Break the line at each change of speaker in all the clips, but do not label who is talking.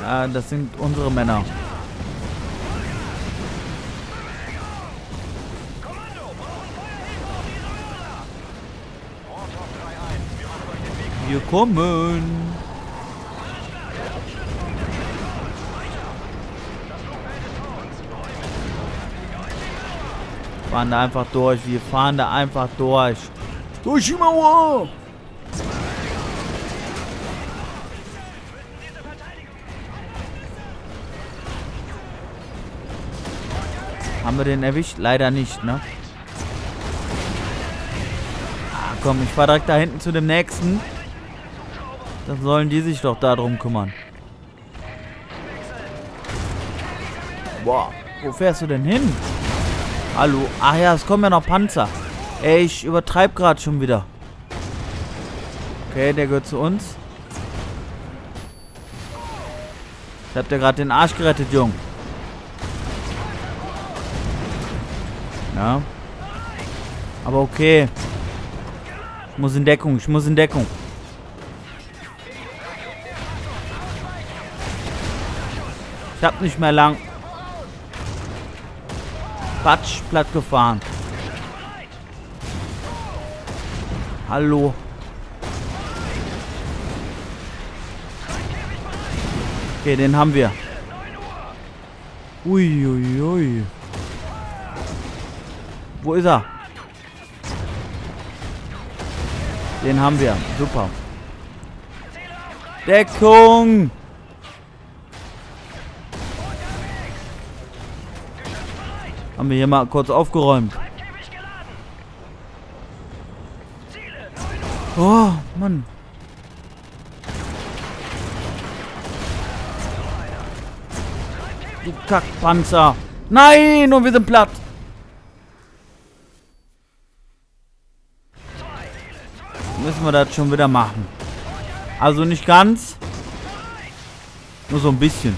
Ja, das sind unsere Männer. Wir kommen. Fahren da einfach durch. Wir fahren da einfach durch. Durch die Mauer! Haben wir den erwischt? Leider nicht, ne? Ah, komm, ich fahr direkt da hinten zu dem nächsten. Dann sollen die sich doch darum kümmern. Boah, wo fährst du denn hin? Hallo? Ach ja, es kommen ja noch Panzer. Ey, ich übertreib gerade schon wieder. Okay, der gehört zu uns. Ich hab dir gerade den Arsch gerettet, Jung. Ja. Aber okay. Ich muss in Deckung, ich muss in Deckung. Ich hab nicht mehr lang. Batsch, platt gefahren. Hallo. Okay, den haben wir. Uiuiui. Ui, ui. Wo ist er? Den haben wir. Super. Deckung! Haben wir hier mal kurz aufgeräumt. Oh, Mann. Du Kackpanzer. Nein, und wir sind platt. Müssen wir das schon wieder machen. Also nicht ganz. Nur so ein bisschen.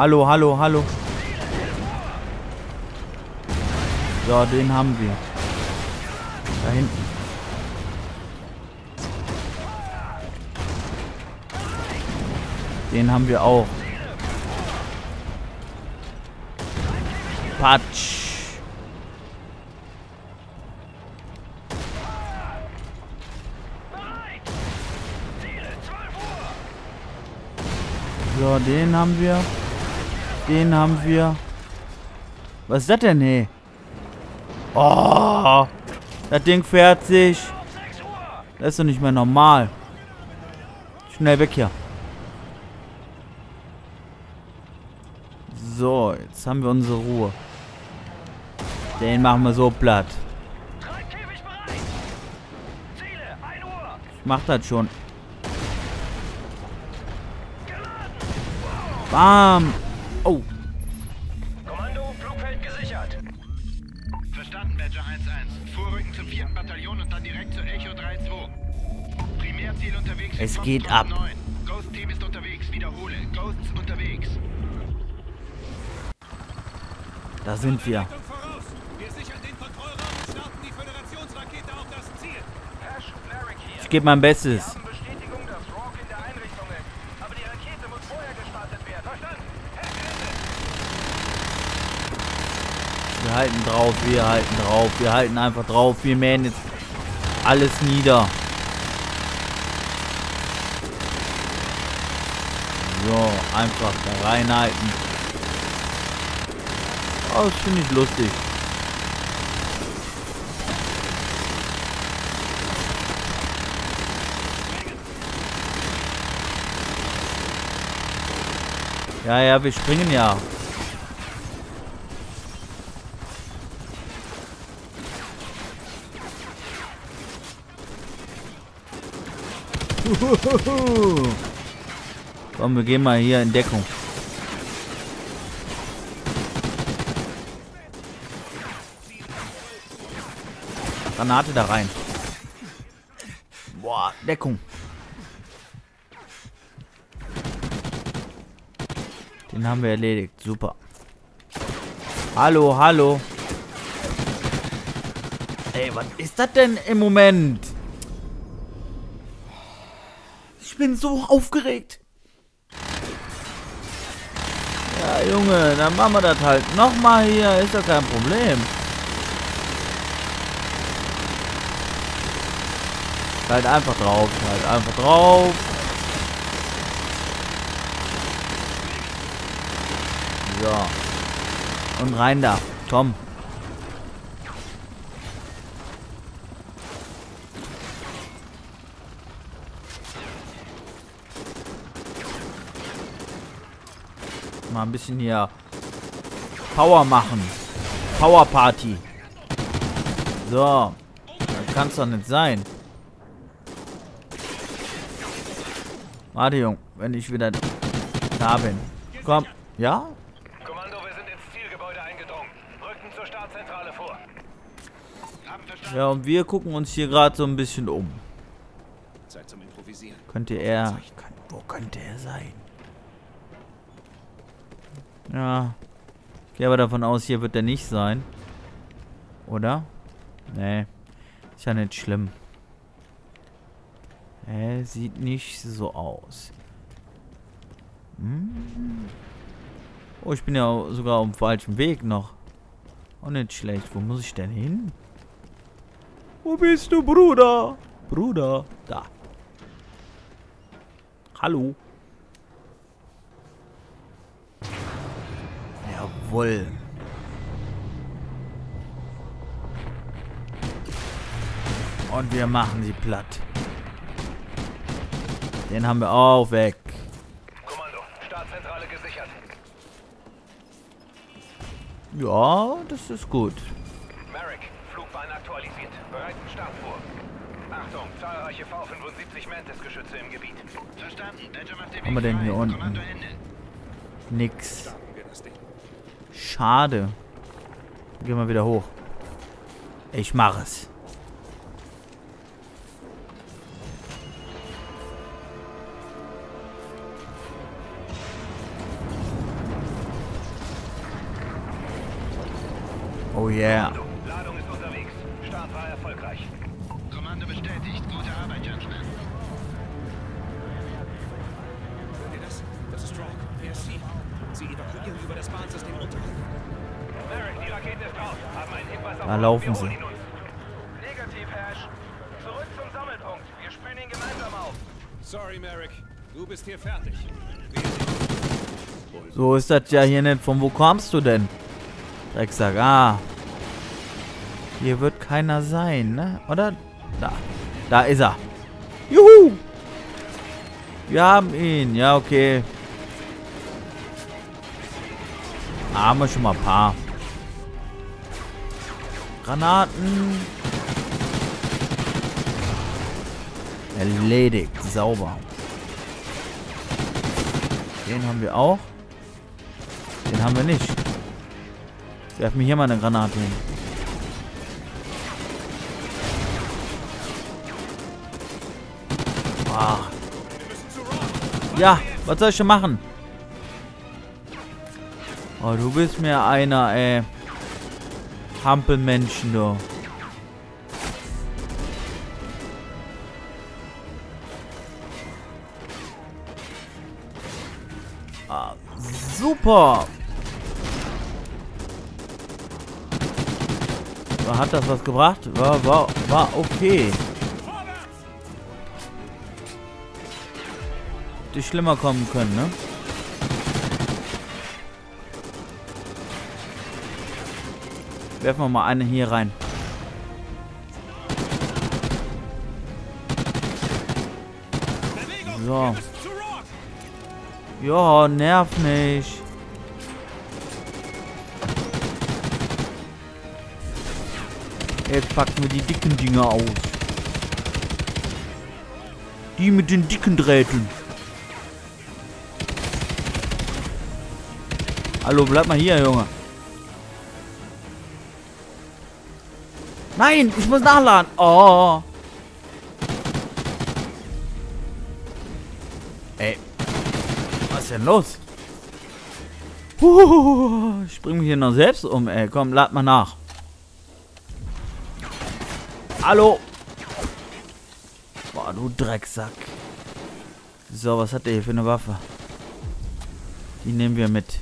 Hallo, hallo, hallo. So, den haben wir. Da hinten. Den haben wir auch. Patsch. So, den haben wir. Den haben wir. Was ist das denn, hey? Oh, das Ding fährt sich. Das ist doch nicht mehr normal. Schnell weg hier. So, jetzt haben wir unsere Ruhe. Den machen wir so platt. Ich mach das schon. Bam! Oh!
Kommando, Flugfeld gesichert. Verstanden, Badger 1-1. Vorrücken zum 4. Bataillon und dann direkt zur Echo 3-2. Primärziel unterwegs.
Es geht ab.
9. Ghost Team ist unterwegs. Wiederhole. Ghosts unterwegs.
Da sind wir. Ich gebe mein Bestes.
Wir haben Bestätigung, dass Rock in der Einrichtung ist. Aber die Rakete muss vorher gestartet werden. Verstanden? Hälfte,
Wir halten drauf, wir halten drauf, wir halten einfach drauf. Wir mähen jetzt alles nieder. So, einfach da reinhalten. Oh, das finde ich lustig. Ja, ja, wir springen ja. Komm, wir gehen mal hier in Deckung. Granate da rein. Boah, Deckung. Den haben wir erledigt. Super. Hallo, hallo. Ey, was ist das denn im Moment? Ich bin so aufgeregt. Ja, Junge, dann machen wir das halt nochmal hier. Ist doch kein Problem. Halt einfach drauf. Halt einfach drauf. So. Und rein da. Komm. Mal ein bisschen hier Power machen. Power Party. So. Das kann es doch nicht sein. Warte, Jung, wenn ich wieder da bin. Komm. Ja?
Kommando, wir sind ins Zielgebäude eingedrungen. Rücken zur Startzentrale vor.
Ja, und wir gucken uns hier gerade so ein bisschen um.
Zeit zum Improvisieren.
Könnte er... Wo könnte er sein? Ja. Gehe aber davon aus, hier wird er nicht sein. Oder? Nee. Ist ja nicht schlimm. Er sieht nicht so aus. Hm. Oh, ich bin ja sogar auf dem falschen Weg noch. Auch nicht schlecht. Wo muss ich denn hin? Wo bist du, Bruder? Bruder. Da. Hallo. Jawohl. Und wir machen sie platt. Den haben wir auch weg.
Kommando, Startzentrale gesichert.
Ja, das ist gut.
Merrick, Flugbahn aktualisiert. Bereiten Start vor. Achtung, zahlreiche V-75 Mantis-Geschütze im Gebiet. Verstanden. Badger macht den
haben wir denn hier unten? Nix.
Starten wir das Ding.
Schade. Gehen wir wieder hoch. Ich mache es. Oh yeah. Da laufen sie.
holen ihn uns. Negativ, Hash. Zurück zum Sammelpunkt. Wir spüren ihn gemeinsam auf.
Sorry, Merrick. Du bist hier fertig.
So ist das ja hier nicht. Von wo kommst du denn? Drecksack. Ah. Hier wird keiner sein, ne? Oder? Da. Da ist er. Juhu! Wir haben ihn. Ja, okay. Haben wir schon mal ein paar. Granaten. Erledigt. Sauber. Den haben wir auch. Den haben wir nicht. Werf mir hier mal eine Granate hin. Ah. Ja, was soll ich schon machen? Oh, du bist mir einer, ey. Hampelmenschen, du. Ah, super. Hat das was gebracht? War, war, war okay. Die schlimmer kommen können, ne? Werfen wir mal eine hier rein. So. Ja, nerv nicht. Jetzt packen wir die dicken Dinger aus. Die mit den dicken Drähten. Hallo, bleib mal hier, Junge. Nein, ich muss nachladen. Oh. Ey. Was ist denn los? Puh, ich bring mich hier noch selbst um, ey. Komm, lad mal nach. Hallo. Boah, du Drecksack. So, was hat der hier für eine Waffe? Die nehmen wir mit.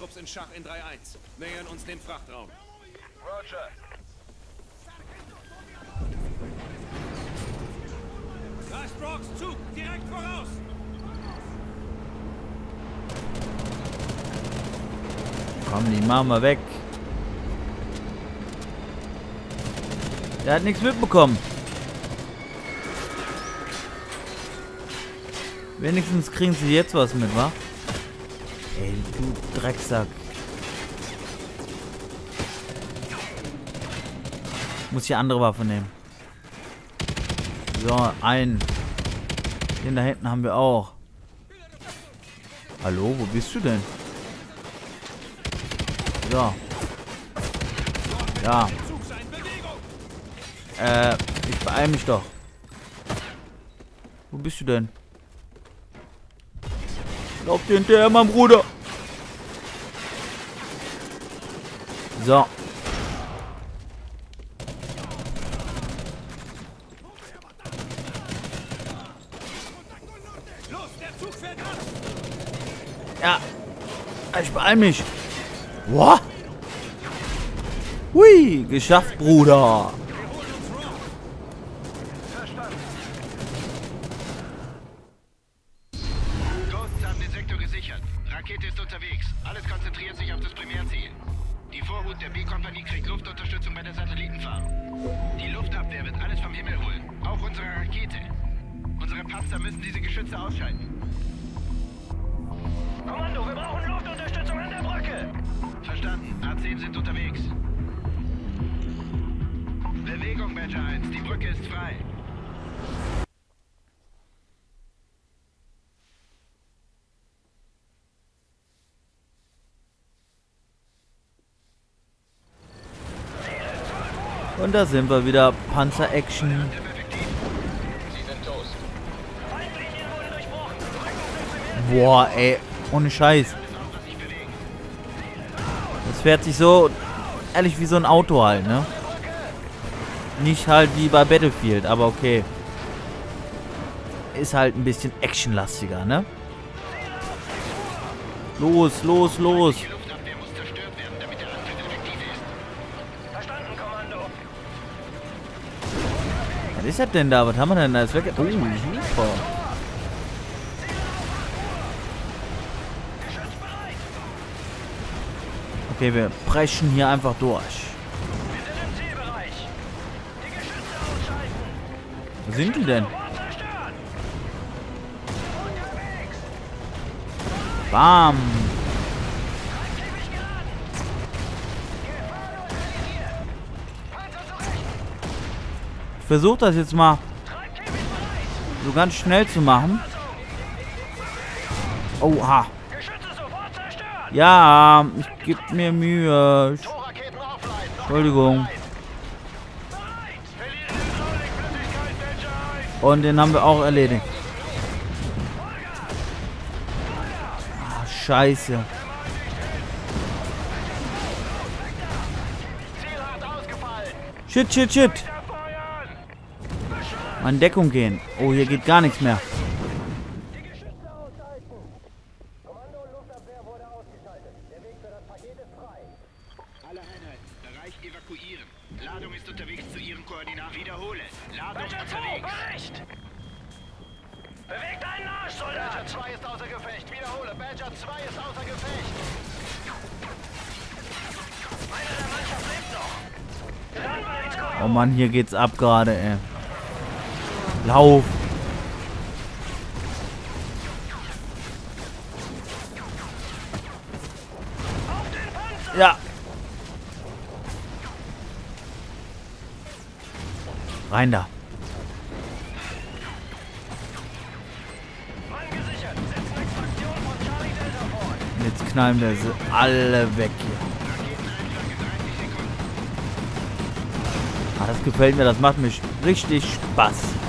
Feuertrupps in Schach in 3-1. Nähern uns dem Frachtraum.
Roger.
Da ist Brooks, Zug, direkt voraus.
Komm, die machen wir weg. Der hat nichts mitbekommen. Wenigstens kriegen sie jetzt was mit, wa? Ey, du Drecksack. Muss ich andere Waffe nehmen. So, einen. Den da hinten haben wir auch. Hallo, wo bist du denn? So. Ja. Äh, ich beeil mich doch. Wo bist du denn? Lauf dir hinterher, mein Bruder. So. Ja. Ich beeil mich. Boah. Hui, geschafft, Bruder.
Panzer müssen diese Geschütze ausschalten. Kommando, wir brauchen Luftunterstützung an der Brücke. Verstanden. A10 sind unterwegs. Bewegung, Badger 1. Die Brücke ist frei.
Und da sind wir wieder. Panzer-Action. Boah, ey. Ohne Scheiß. Das fährt sich so ehrlich wie so ein Auto halt, ne? Nicht halt wie bei Battlefield, aber okay. Ist halt ein bisschen actionlastiger, ne? Los, los, los. Was ist das denn da? Was haben wir denn da? Ist weg. Oh, super. Okay, wir preschen hier einfach durch. Wo sind die denn? Bam. Ich versuche das jetzt mal so ganz schnell zu machen. Oha. Ja, ich gebe mir Mühe. Entschuldigung.
Bereit. Verlieren Hydraulikflüssigkeit, Badger 1.
Und den haben wir auch erledigt. Ah, scheiße. Shit, shit, shit. In Deckung gehen. Oh, hier geht gar nichts mehr.
Ausgeschaltet. Der Weg für das Paket ist frei.
Alle Einheiten.
Bereich evakuieren. Ladung ist unterwegs zu Ihren Koordinaten. Wiederhole. Ladung unterwegs. Bericht. Bewegt einen Arsch, Soldat. Badger 2 ist außer Gefecht. Wiederhole. Badger 2 ist außer Gefecht. Einer der Mannschaft lebt noch. Dann Berichtskorridor.
Oh Mann, hier geht's ab gerade, ey. Lauf. Ja. Rein da. Und Jetzt knallen wir sie alle weg hier. Ah, das gefällt mir. Das macht mir richtig Spaß.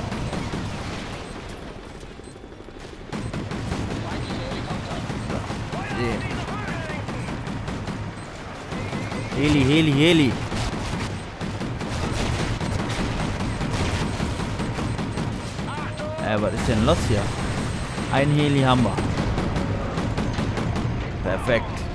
Heli, Heli, Heli. Äh, was ist denn los hier? Ein Heli haben wir. Perfekt.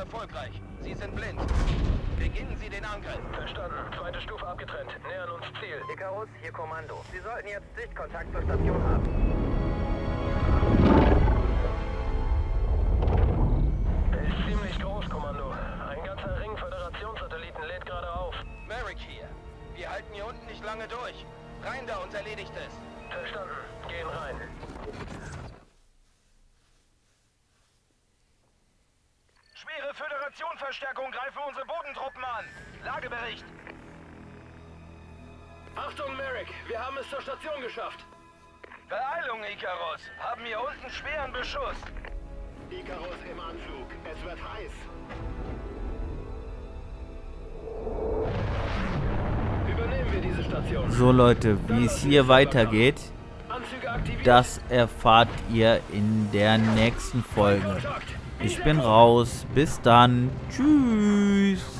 Erfolgreich. Sie sind blind. Beginnen Sie den Angriff.
Verstanden. Zweite Stufe abgetrennt. Nähern uns Ziel.
Icarus, hier Kommando. Sie sollten jetzt Sichtkontakt zur Station haben.
Er ist ziemlich groß, Kommando. Ein ganzer Ring Föderationssatelliten lädt gerade auf.
Merrick hier. Wir halten hier unten nicht lange durch. Rein da und erledigt es.
Verstanden. Gehen rein.
Schwere Föderation-Verstärkung greifen unsere Bodentruppen an. Lagebericht.
Achtung, Merrick. Wir haben es zur Station geschafft.
Beeilung, Icarus. Haben hier unten schweren Beschuss.
Icarus im Anflug. Es wird heiß.
Übernehmen wir diese Station.
So Leute, wie es hier weitergeht, das erfahrt ihr in der nächsten Folge. Ich bin raus. Bis dann. Tschüss.